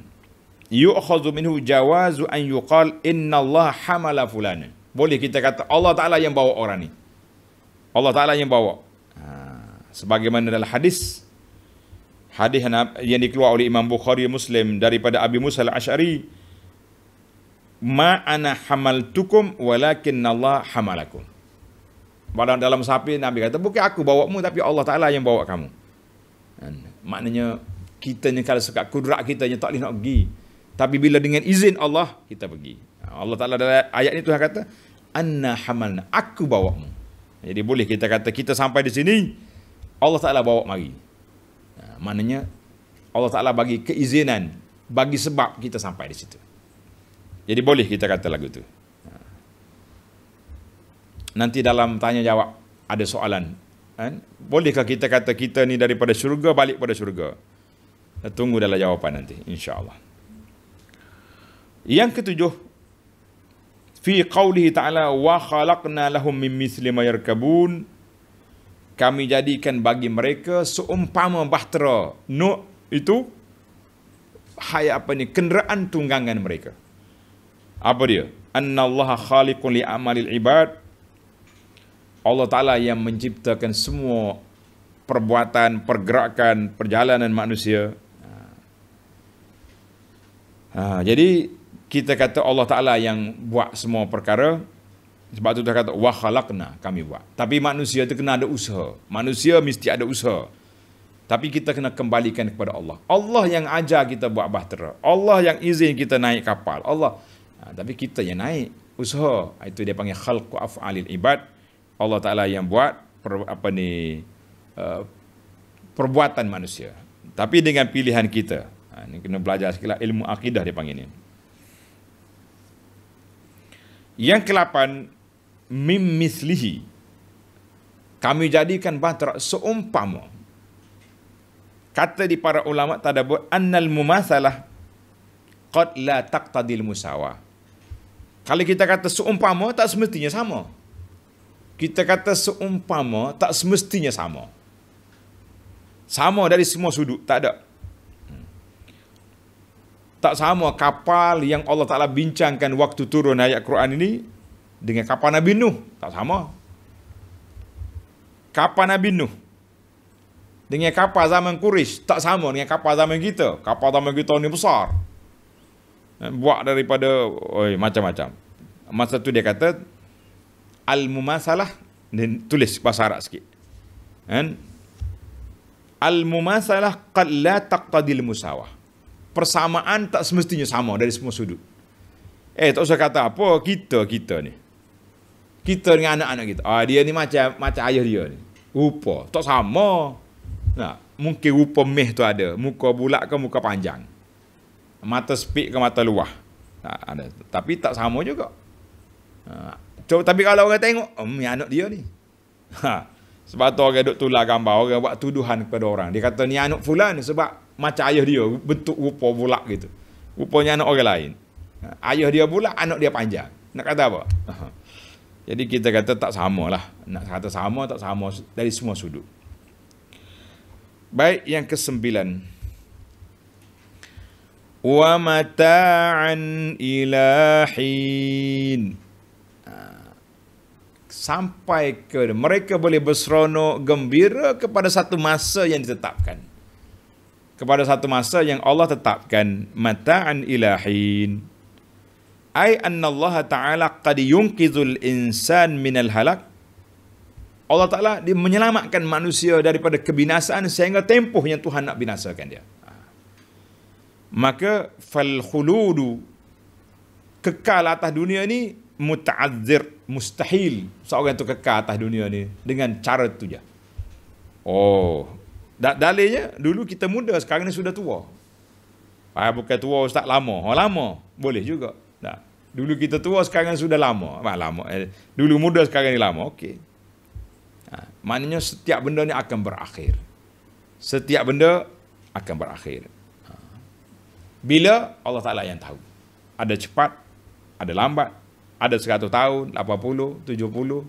Yu'khadhu minhu jawazu an yuqal inna Allah hamala fulana. Boleh kita kata Allah Taala yang bawa orang ni. Allah Ta'ala yang bawa. Ha, sebagaimana dalam hadis, hadis yang dikeluar oleh Imam Bukhari Muslim daripada Abi Musa al-Ash'ari, Ma ana hamaltukum walakin Allah hamalakum. Pada dalam sapi Nabi kata, bukan aku bawa mu tapi Allah Ta'ala yang bawa kamu. Dan, maknanya, kita ni kalau sekat kudrak kita tak boleh nak pergi. Tapi bila dengan izin Allah, kita pergi. Allah Ta'ala dalam ayat ni Tuhan kata, Anna hamalna, aku bawa mu. Jadi boleh kita kata kita sampai di sini Allah Taala bawa mari. Maknanya Allah Taala bagi keizinan bagi sebab kita sampai di situ. Jadi boleh kita kata lagu tu. Nanti dalam tanya jawab ada soalan. Kan? Bolehkah kita kata kita ni daripada syurga balik pada syurga? Tunggu dalam jawapan nanti insya-Allah. Yang ketujuh fi qawlihi ta'ala wa khalaqna lahum min misli ma yarkabun kami jadikan bagi mereka seumpama bahtera nu itu hai apa ni kenderaan tunggangan mereka apa dia annallaha khaliqun li amalil ibad Allah Ta'ala yang menciptakan semua perbuatan, pergerakan, perjalanan manusia. Ha, jadi kita kata Allah Ta'ala yang buat semua perkara sebab tu dia kata wa khalaqna kami buat. Tapi manusia tu kena ada usaha. Manusia mesti ada usaha. Tapi kita kena kembalikan kepada Allah. Allah yang ajar kita buat bahtera. Allah yang izin kita naik kapal. Allah. Ha, tapi kita yang naik usaha. Itu dia panggil khalqu af'alil ibad. Allah Taala yang buat per, apa ni uh, perbuatan manusia. Tapi dengan pilihan kita. Ha, ini kena belajar sekali ilmu akidah dia panggil ni. Yang kelapan mim mislihi kami jadikan bahtera seumpama kata di para ulama tadabbur annal mumasalah qad la taqtadil musawa kalau kita kata seumpama tak semestinya sama kita kata seumpama tak semestinya sama sama dari semua sudut tak ada tak sama kapal yang Allah Ta'ala bincangkan waktu turun ayat Quran ini dengan kapal Nabi Nuh. Tak sama. Kapal Nabi Nuh dengan kapal zaman Quraisy tak sama dengan kapal zaman kita. Kapal zaman kita ni besar. Eh, buat daripada oi macam-macam. Masa tu dia kata al-mumasalah dan tulis bahasa Arab sikit. Kan? Al-mumasalah qad la taqtadil musawah. Persamaan tak semestinya sama dari semua sudut. Eh tak usah kata apa kita kita ni. Kita dengan anak-anak kita. Ah dia ni macam macam ayah dia ni. Rupa tak sama. Nah, mungkin rupa meh tu ada, muka bulat ke muka panjang. Mata sepik ke mata luah. Ada. Tapi tak sama juga. Ha, tapi kalau orang tengok, oh, ni anak dia ni. Ha, sebab tu orang duk tular gambar, orang buat tuduhan kepada orang. Dia kata ni anak fulan sebab macam ayah dia, bentuk rupa bulat gitu. Rupanya anak orang lain. Ha, ayah dia bulat, anak dia panjang. Nak kata apa? Ha. Jadi kita kata tak sama lah. Nak kata sama, tak sama dari semua sudut. Baik yang kesembilan. Wa mata'an ilahin. Ha. Sampai ke mereka boleh berseronok gembira kepada satu masa yang ditetapkan. Kepada satu masa yang Allah tetapkan. Mata'an ilahin. Ay anna Allah Ta'ala qad yunqizul insan minal halak Allah Ta'ala menyelamatkan manusia daripada kebinasaan sehingga tempoh yang Tuhan nak binasakan dia. Maka fal khuludu kekal atas dunia ni muta'adzir mustahil seorang tu kekal atas dunia ni dengan cara tu je. Oh, dalilnya dulu kita muda sekarang ni sudah tua. Ah bukan tua ustaz lama. Oh lama boleh juga. Tak. Dulu kita tua sekarang sudah lama. Mak lama. Eh, dulu muda sekarang ni lama. Okey. Ha, maknanya setiap benda ni akan berakhir. Setiap benda akan berakhir. Bila Allah Ta'ala yang tahu. Ada cepat, ada lambat, ada 100 tahun, 80, 70,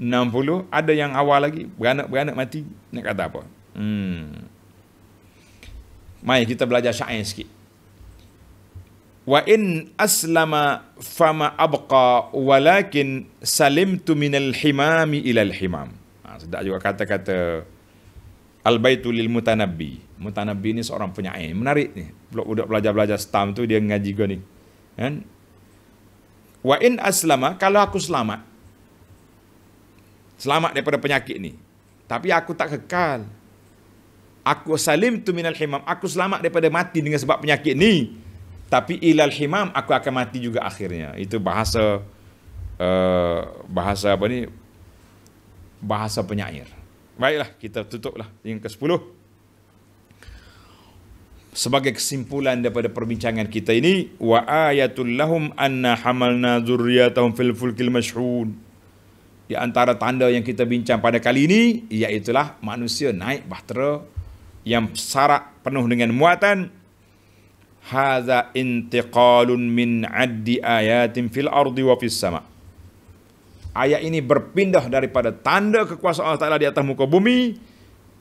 60, ada yang awal lagi, beranak-beranak mati. Nak kata apa? Hmm. Mari kita belajar syair sikit wa in aslama fama abqa walakin salimtu minal himami ilal himam ha, sedap juga kata-kata al baitu lil mutanabbi. Mutanabbi ni seorang penyair. Menarik ni. Budak belajar-belajar stam tu dia ngaji gua ni. Kan? Wa in aslama kalau aku selamat selamat daripada penyakit ni tapi aku tak kekal aku salim tu minal himam aku selamat daripada mati dengan sebab penyakit ni tapi ilal himam aku akan mati juga akhirnya. Itu bahasa uh, bahasa apa ni? Bahasa penyair baiklah kita tutuplah. Yang ke-10 sebagai kesimpulan daripada perbincangan kita ini wa ayatul lahum anna hamalna zurriyatahum fil fulkil mashhun di antara tanda yang kita bincang pada kali ini iaitu manusia naik bahtera yang syarat penuh dengan muatan. Hadza intiqalun min addi ayatin fil ardi wa fis sama ayat ini berpindah daripada tanda kekuasaan Allah Taala di atas muka bumi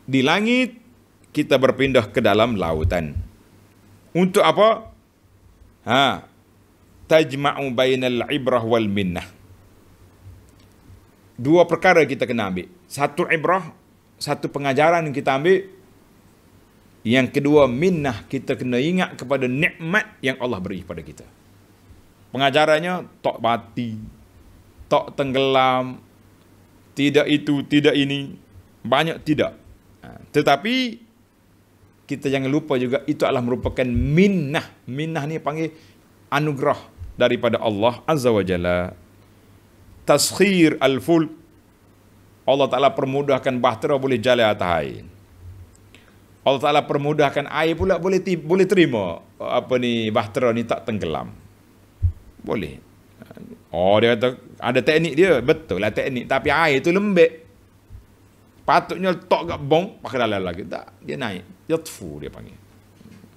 di langit kita berpindah ke dalam lautan untuk apa ha tajma'u bainal ibrah wal minnah dua perkara kita kena ambil. Satu ibrah, satu pengajaran kita ambil. Yang kedua minnah kita kena ingat kepada nikmat yang Allah beri kepada kita. Pengajarannya tak mati, tak tenggelam, tidak itu, tidak ini, banyak tidak. Ha, tetapi kita jangan lupa juga itu adalah merupakan minnah. Minnah ni panggil anugerah daripada Allah Azza wa Jalla. Taskhir al-ful. Allah Ta'ala permudahkan bahtera boleh jalan atas air. Allah Taala permudahkan air pula boleh boleh terima apa ni bahtera ni tak tenggelam. Boleh. Oh dia kata ada teknik dia, betul lah teknik tapi air tu lembek. Patutnya letak kat bong pakai dalam lagi tak dia naik. Yatfu dia panggil.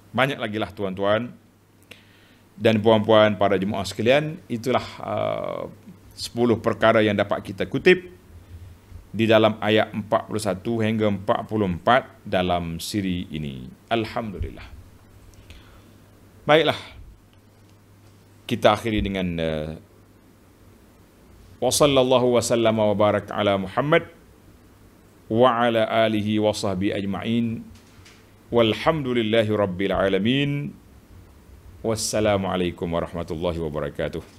Banyak lagi lah tuan-tuan dan puan-puan para jemaah sekalian, itulah uh, 10 perkara yang dapat kita kutip di dalam ayat 41 hingga 44 dalam siri ini. Alhamdulillah. Baiklah. Kita akhiri dengan uh, wa sallallahu wa sallama wa barak ala Muhammad wa ala alihi wa sahbihi ajma'in. Walhamdulillahi rabbil alamin. Wassalamualaikum warahmatullahi wabarakatuh.